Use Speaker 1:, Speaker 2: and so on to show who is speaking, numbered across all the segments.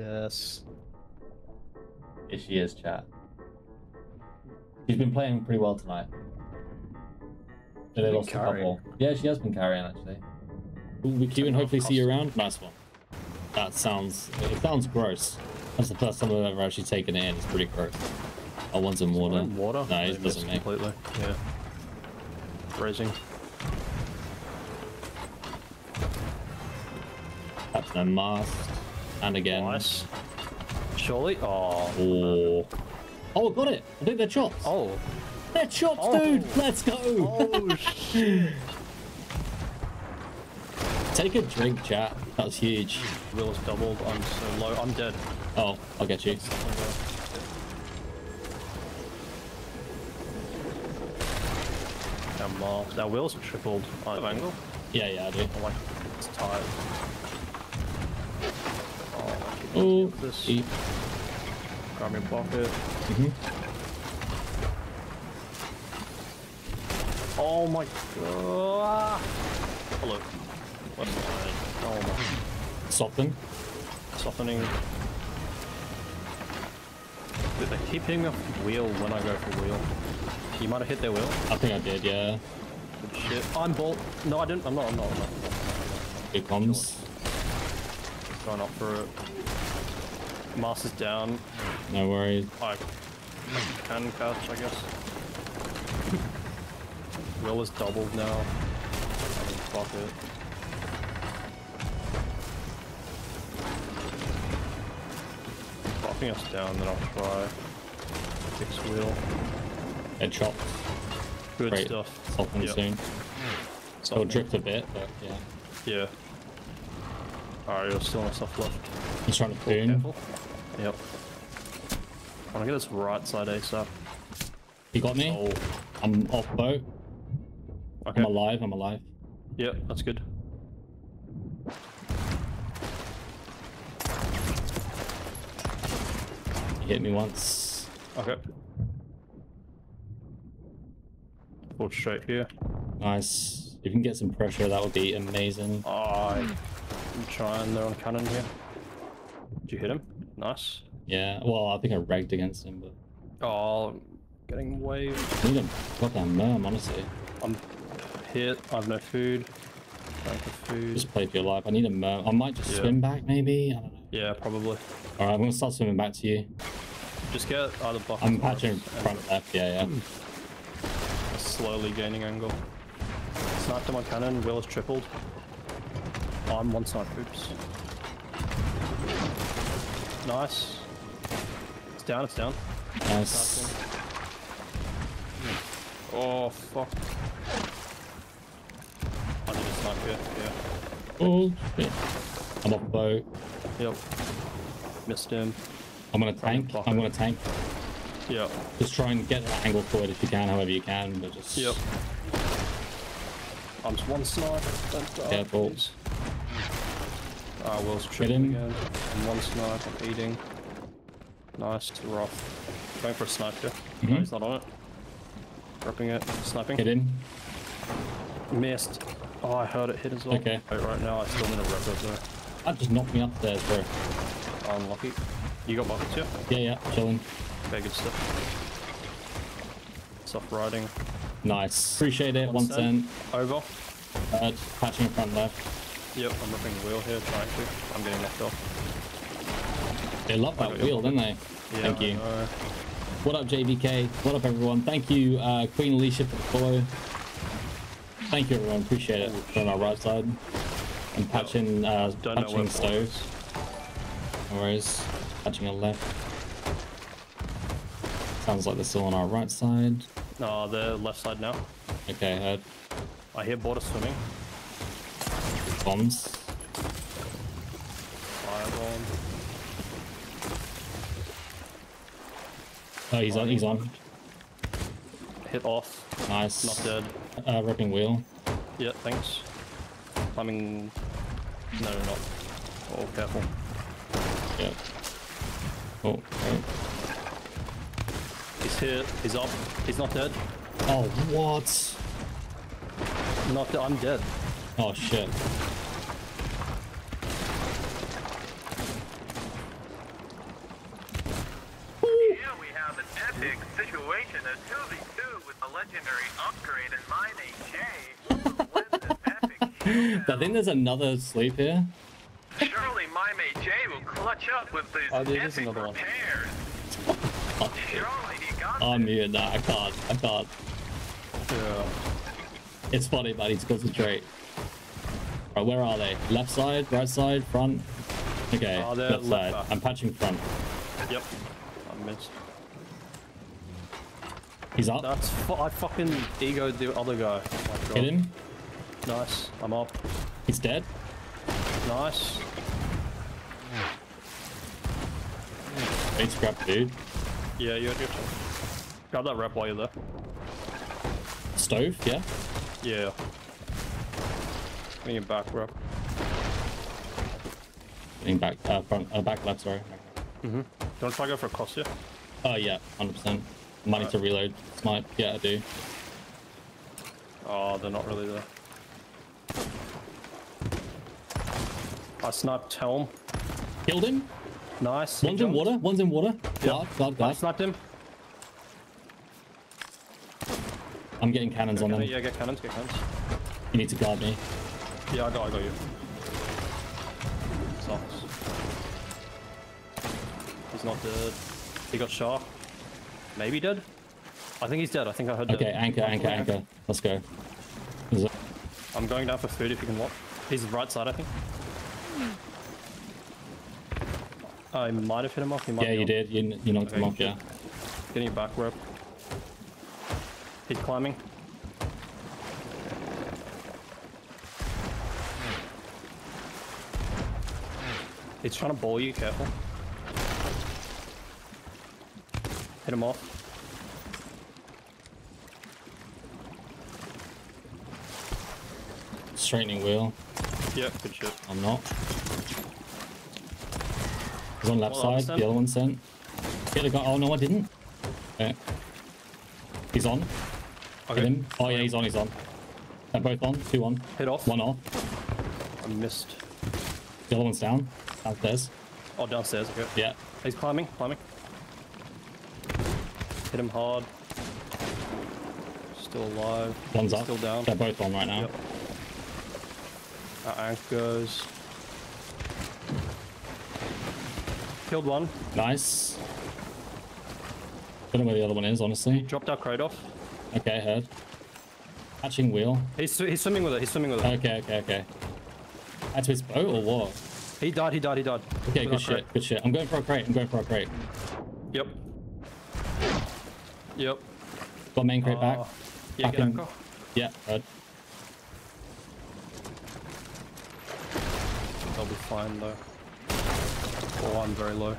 Speaker 1: Yes.
Speaker 2: Here she is, chat. She's been playing pretty well tonight. They
Speaker 1: been
Speaker 2: lost a couple. Yeah, she has been carrying actually.
Speaker 3: We'll be queuing. Hopefully, see you around. Nice one. That sounds. It sounds gross. That's the first time I've ever actually taken it in. It's pretty gross. I want some water.
Speaker 1: In water?
Speaker 3: No, it doesn't make.
Speaker 1: completely. Yeah. Raising.
Speaker 3: That's no mask. And again.
Speaker 1: Nice. Surely. Oh.
Speaker 3: Oh. Oh, got it. I think they're chops.
Speaker 1: Oh.
Speaker 3: They're chops,
Speaker 1: Oh.
Speaker 3: dude. Let's go.
Speaker 1: Oh shit.
Speaker 3: Take a drink, chat. That was huge.
Speaker 1: Will is doubled. I'm so low. I'm dead.
Speaker 3: Oh, I'll get you.
Speaker 1: Come on. marked. That wheel's tripled. I have angle.
Speaker 3: Yeah, yeah, I do.
Speaker 1: I like it's tight. Oh, this.
Speaker 3: eat.
Speaker 1: grab your pocket.
Speaker 3: Mhm.
Speaker 1: Oh my god. Hello. What's that? Oh my.
Speaker 3: Soften.
Speaker 1: Softening. Dude, they keep hitting me off the wheel when I go for wheel. You might have hit their wheel.
Speaker 3: I think I did, yeah.
Speaker 1: Good shit. I'm bolt. No, I didn't. I'm not. I'm not. I'm not.
Speaker 3: Big comms.
Speaker 1: Going up for it. Master's down.
Speaker 3: No worries.
Speaker 1: I can catch, I guess. Will is doubled now. I mean, fuck it. Fucking us down, then I'll try. Fix wheel.
Speaker 3: Chopped.
Speaker 1: Good
Speaker 3: Great.
Speaker 1: stuff.
Speaker 3: Soften
Speaker 1: Yep.
Speaker 3: soon. It'll
Speaker 1: Softening.
Speaker 3: drift a bit, but yeah.
Speaker 1: Yeah. Alright, you're still on stuff left.
Speaker 3: He's trying to poon.
Speaker 1: Careful. Yep. I wanna get this right side ASAP.
Speaker 3: He got me.
Speaker 1: Oh.
Speaker 3: I'm off boat.
Speaker 1: Okay.
Speaker 3: I'm alive. I'm alive.
Speaker 1: Yep, that's good.
Speaker 3: He hit me once.
Speaker 1: Okay. Pull straight here.
Speaker 3: Nice. If you can get some pressure, that would be amazing.
Speaker 1: Oh, I'm trying. They're on cannon here. Did you hit him? Nice.
Speaker 3: Yeah. Well, I think I regged against him, but
Speaker 1: Oh, getting waved.
Speaker 3: I need a goddamn merm, honestly.
Speaker 1: I'm hit. I have no food. Food.
Speaker 3: Just play for your life. I need a merm. I might just
Speaker 1: Yeah.
Speaker 3: swim back, maybe. I don't know.
Speaker 1: Yeah, probably.
Speaker 3: All right, I'm gonna start swimming back to you.
Speaker 1: Just get either buckets.
Speaker 3: I'm
Speaker 1: or
Speaker 3: patching
Speaker 1: and
Speaker 3: front left. Yeah, yeah.
Speaker 1: Slowly gaining angle. Sniped him on cannon. Will is tripled. Oh, I'm one snipe. Oops. Nice. It's down. It's down.
Speaker 3: Nice.
Speaker 1: Oh fuck. I need a snipe here. Yeah.
Speaker 3: Oh shit. I'm off boat.
Speaker 1: Yep. Missed him.
Speaker 3: I'm gonna tank. I'm
Speaker 1: it.
Speaker 3: gonna tank.
Speaker 1: Yep.
Speaker 3: Just try and get that angle forward if you can, however you can. But just
Speaker 1: Yep. I'm just one snipe. Don't die.
Speaker 3: Careful.
Speaker 1: please. Ah, Will's
Speaker 3: Get
Speaker 1: tripping again. I'm one snipe. I'm eating. Nice. Rough. Going for a snipe here. No,
Speaker 3: Mhm.
Speaker 1: he's not on it. Dropping it. Sniping.
Speaker 3: Hit in.
Speaker 1: Missed. Oh, I heard it hit as well.
Speaker 3: Okay.
Speaker 1: Wait, right now I still need a rep up there.
Speaker 3: That just knocked me up upstairs, bro.
Speaker 1: Unlucky. You got buckets, yeah?
Speaker 3: Yeah, yeah, chilling.
Speaker 1: Okay, good stuff. Soft riding.
Speaker 3: Nice. Appreciate it.
Speaker 1: One
Speaker 3: One
Speaker 1: cent.
Speaker 3: cent.
Speaker 1: Over.
Speaker 3: Uh, patching front left.
Speaker 1: Yep, I'm ripping the wheel here, trying to. I'm getting left off.
Speaker 3: They love that wheel, didn't they?
Speaker 1: Yeah,
Speaker 3: Thank you. What up, JVK? What up, everyone? Thank you, uh, Queen Alicia, for the follow. Thank you, everyone. Appreciate it. On our right side. I'm patching, uh,
Speaker 1: Don't
Speaker 3: patching
Speaker 1: it
Speaker 3: stove. No worries. Patching a left. Sounds like they're still on our right side.
Speaker 1: No, they're left side now.
Speaker 3: Okay, heard.
Speaker 1: I hear border swimming.
Speaker 3: Bombs.
Speaker 1: Firebomb.
Speaker 3: Oh, he's on. He's on.
Speaker 1: Hit off.
Speaker 3: Nice.
Speaker 1: Not dead.
Speaker 3: Uh, ripping wheel.
Speaker 1: Yeah, thanks. Climbing. No, not. Oh, careful.
Speaker 3: Yep. Oh, oh.
Speaker 1: He's here. He's up. He's not dead.
Speaker 3: Oh, what?
Speaker 1: Not dead. I'm dead.
Speaker 3: Oh, shit.
Speaker 4: have an epic situation, a 2v2 with a legendary upgrade and mine a J. Win
Speaker 3: I think there's another sleep here.
Speaker 4: Surely my mate J will clutch up with these
Speaker 1: Oh, there is
Speaker 4: epic
Speaker 1: another one.
Speaker 3: Oh.
Speaker 4: Surely he got
Speaker 3: I'm
Speaker 4: this.
Speaker 3: muted. Nah, I can't. I can't.
Speaker 1: Yeah.
Speaker 3: It's funny, but I need to concentrate. Right, where are they? Left side, right side, front? Okay,
Speaker 1: Oh,
Speaker 3: left
Speaker 1: left
Speaker 3: side.
Speaker 1: back.
Speaker 3: I'm patching front.
Speaker 1: Yep. I missed.
Speaker 3: He's up.
Speaker 1: That's fu- I fucking egoed the other guy. Oh.
Speaker 3: Hit him.
Speaker 1: Nice. I'm up.
Speaker 3: He's dead.
Speaker 1: Nice.
Speaker 3: Great scrap, dude.
Speaker 1: Yeah, you're good. Grab that rep while you're there.
Speaker 3: Stove, yeah?
Speaker 1: Yeah. Bring it back, rep.
Speaker 3: Getting back, uh, front, uh, back left, sorry. Mm-hmm.
Speaker 1: Don't try to go for a cross, yeah?
Speaker 3: Oh, yeah, 100%. Money to reload. Snipe, yeah, I do.
Speaker 1: Oh, they're not really there. I sniped Helm.
Speaker 3: Killed him.
Speaker 1: Nice.
Speaker 3: One's in water. One's in water. Guard, guard,
Speaker 1: I
Speaker 3: guard.
Speaker 1: sniped him.
Speaker 3: I'm getting cannons on
Speaker 1: Okay,
Speaker 3: them.
Speaker 1: yeah, get cannons, get cannons.
Speaker 3: You need to guard me.
Speaker 1: Yeah, I got, I got you. Sucks. He's not dead. He got shot. Maybe dead? I think he's dead. I think I heard
Speaker 3: Okay,
Speaker 1: dead.
Speaker 3: anchor, anchor, anchor. Let's go.
Speaker 1: I'm going down for food if you can walk. He's right side, I think. Oh, I might have hit him off. He might
Speaker 3: Yeah, you
Speaker 1: on.
Speaker 3: did. You, you knocked him off, yeah.
Speaker 1: Getting back rope. He's climbing. He's trying to ball you, careful. Hit him off.
Speaker 3: Straightening wheel.
Speaker 1: Yeah, good shit.
Speaker 3: I'm not. He's on left
Speaker 1: Well,
Speaker 3: side. The other one sent. Hit the guy. Oh no, I didn't. Okay. He's on. Hit him. Oh yeah, he's on. He's on. They're both on. Two on.
Speaker 1: Hit off.
Speaker 3: One off.
Speaker 1: I missed.
Speaker 3: The other one's down. Downstairs.
Speaker 1: Oh, downstairs. Okay.
Speaker 3: Yeah.
Speaker 1: He's climbing, climbing. Hit him hard. Still alive.
Speaker 3: One's
Speaker 1: He's
Speaker 3: up.
Speaker 1: Still down.
Speaker 3: They're both on right now.
Speaker 1: Yep. Our ank goes. Killed one.
Speaker 3: Nice. Don't know where the other one is, honestly.
Speaker 1: Dropped our crate off.
Speaker 3: Okay, heard. Catching wheel.
Speaker 1: He's, he's swimming with it. He's swimming with it.
Speaker 3: Okay, okay, okay. That's his boat or what?
Speaker 1: He died. He died. He died.
Speaker 3: Okay,
Speaker 1: With
Speaker 3: good shit,
Speaker 1: crate.
Speaker 3: good shit. I'm going for a crate. I'm going for a crate.
Speaker 1: Yep. Yep.
Speaker 3: Got main crate back.
Speaker 1: Uh, yeah,
Speaker 3: Back
Speaker 1: get
Speaker 3: in.
Speaker 1: anchor.
Speaker 3: Yeah, heard.
Speaker 1: They'll be fine though. Oh, I'm very low.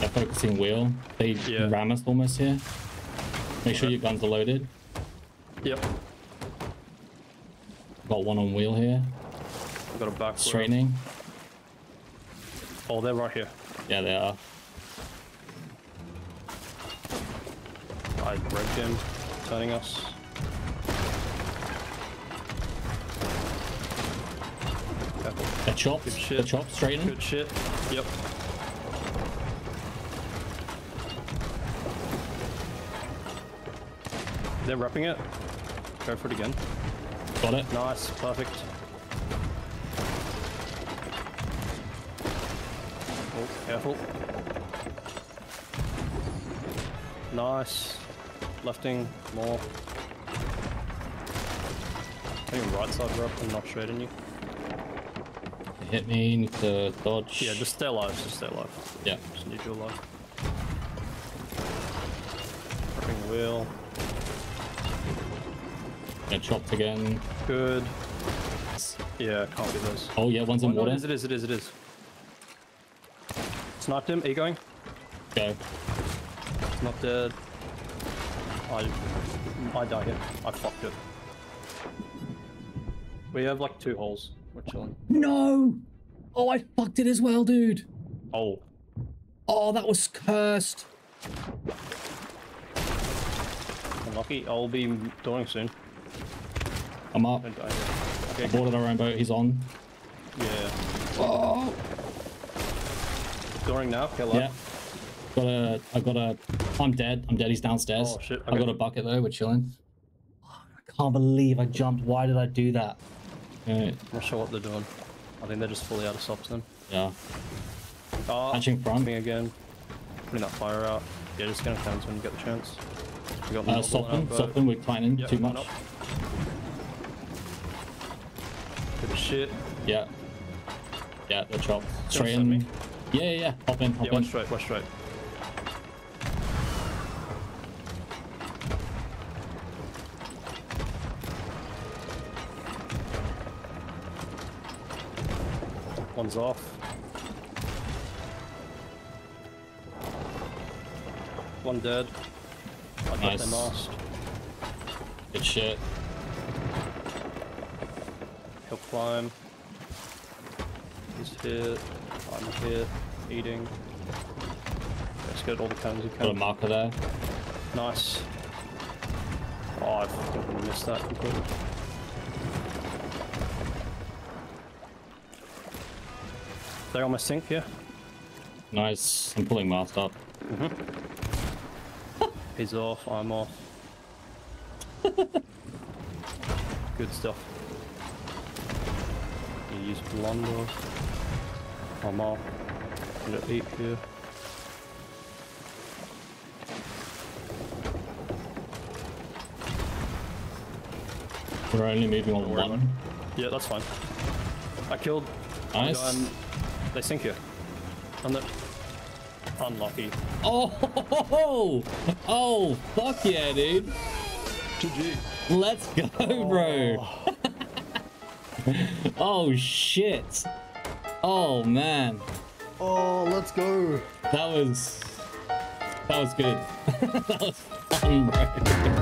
Speaker 3: They're focusing wheel. They
Speaker 1: Yeah.
Speaker 3: ram us almost here. Make sure
Speaker 1: Okay.
Speaker 3: your guns are loaded.
Speaker 1: Yep.
Speaker 3: Got one on wheel here.
Speaker 1: Got a back. row.
Speaker 3: Straightening.
Speaker 1: Oh, they're right here.
Speaker 3: Yeah, they are.
Speaker 1: I broke him, turning us. Careful.
Speaker 3: They're chopped.
Speaker 1: Good shit.
Speaker 3: They're chopped. Straighten.
Speaker 1: Good shit. Yep. They're wrapping it. Go for it again.
Speaker 3: Got it.
Speaker 1: Nice. Perfect. Oh, careful. Nice. Lefting more. Taking right side rope and not shredding you.
Speaker 3: They hit me. Need to dodge.
Speaker 1: Yeah, just stay alive. Just stay alive.
Speaker 3: Yeah.
Speaker 1: Just need your life. Prepping wheel.
Speaker 3: They're chopped again.
Speaker 1: Good. Yeah, can't be those.
Speaker 3: Oh yeah, one's
Speaker 1: Oh,
Speaker 3: in
Speaker 1: no,
Speaker 3: water.
Speaker 1: it is, it is, it is, it is. Sniped him. Are you going?
Speaker 3: Go.
Speaker 1: Not dead. I, I die here. I fucked it. We have like two holes. We're chilling.
Speaker 3: No. Oh, I fucked it as well, dude.
Speaker 1: Oh,
Speaker 3: Oh, that was cursed.
Speaker 1: unlucky. I'll be doing soon.
Speaker 3: I'm up.
Speaker 1: Here.
Speaker 3: I
Speaker 1: Okay.
Speaker 3: boarded our own boat. He's on.
Speaker 1: Yeah.
Speaker 3: Oh.
Speaker 1: Doing now. Kill
Speaker 3: Yeah. Got a. I got a. I'm dead. I'm dead. He's downstairs.
Speaker 1: Oh, shit,
Speaker 3: I got a bucket though. We're chilling. I can't believe I jumped. Why did I do that? Okay,
Speaker 1: I'm not sure what they're doing. I think they're just fully out of stops then.
Speaker 3: yeah.
Speaker 1: Oh,
Speaker 3: Patching front.
Speaker 1: me again. Putting that fire out. Yeah, just gonna counter when you get the chance. We got
Speaker 3: Uh, soften.
Speaker 1: now, but-
Speaker 3: Soften. We're tightening
Speaker 1: Yep,
Speaker 3: too much.
Speaker 1: Good shit.
Speaker 3: Yeah. Yeah. They're chopped. Straight in. Yeah, yeah, yeah. Hop in. Hop
Speaker 1: Yeah,
Speaker 3: in.
Speaker 1: straight, straight. One's off. One dead. I got
Speaker 3: Nice.
Speaker 1: their mast.
Speaker 3: Good shit.
Speaker 1: He'll climb. He's here. I'm here. Eating. Let's get all the cannons we
Speaker 3: Got a marker there.
Speaker 1: Nice. Oh, I fucking missed that completely. They're on my sink yeah.
Speaker 3: Nice. I'm pulling mast up. Mm-hmm.
Speaker 1: He's off, I'm off. Good stuff. You use Blondo. I'm off. Gonna eat here.
Speaker 3: We're only moving on
Speaker 1: Don't
Speaker 3: one.
Speaker 1: Yeah, that's fine. I killed
Speaker 3: Nice.
Speaker 1: Guy and they sink here. And the unlucky.
Speaker 3: Oh, oh, fuck yeah, dude.
Speaker 1: GG.
Speaker 3: Let's go, bro. oh shit. Oh man,
Speaker 1: Oh, let's go.
Speaker 3: that was that was good. that was fun, bro.